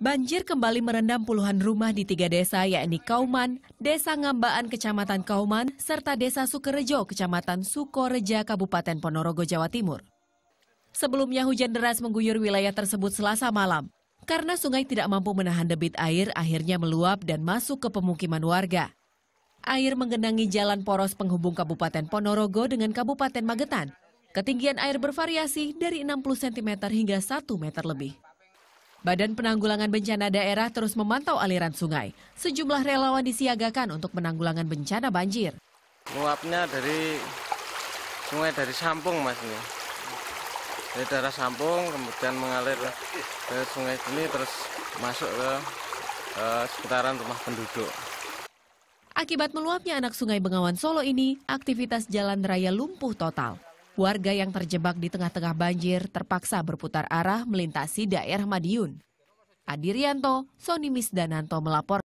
Banjir kembali merendam puluhan rumah di tiga desa yakni Kauman, Desa Ngambaan Kecamatan Kauman, serta Desa Sukerejo Kecamatan Sukoreja Kabupaten Ponorogo Jawa Timur. Sebelumnya hujan deras mengguyur wilayah tersebut selasa malam. Karena sungai tidak mampu menahan debit air, akhirnya meluap dan masuk ke pemukiman warga. Air menggenangi jalan poros penghubung Kabupaten Ponorogo dengan Kabupaten Magetan. Ketinggian air bervariasi dari 60 cm hingga 1 meter lebih. Badan Penanggulangan Bencana Daerah terus memantau aliran sungai. Sejumlah relawan disiagakan untuk penanggulangan bencana banjir. Luapnya dari sungai dari Sampung mas ini. Dari daerah Sampung kemudian mengalir ke sungai ini terus masuk ke uh, sekitaran rumah penduduk. Akibat meluapnya anak sungai Bengawan Solo ini, aktivitas jalan raya lumpuh total. Warga yang terjebak di tengah-tengah banjir terpaksa berputar arah melintasi daerah Madiun. Adirianto, Sony Misdananto melaporkan.